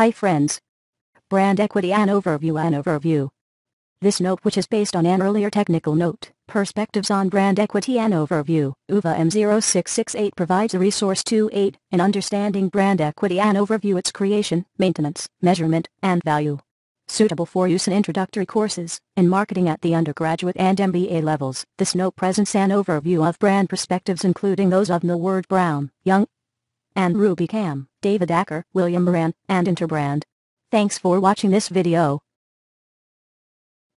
Hi friends. Brand equity and overview and overview. This note which is based on an earlier technical note, Perspectives on Brand Equity and Overview, UVA M0668 provides a resource to aid in understanding brand equity and overview its creation, maintenance, measurement, and value. Suitable for use in introductory courses, in marketing at the undergraduate and MBA levels. This note presents an overview of brand perspectives including those of Millward Brown, Young, and Rubicam, David Aaker, William Moran, and Interbrand. Thanks for watching this video.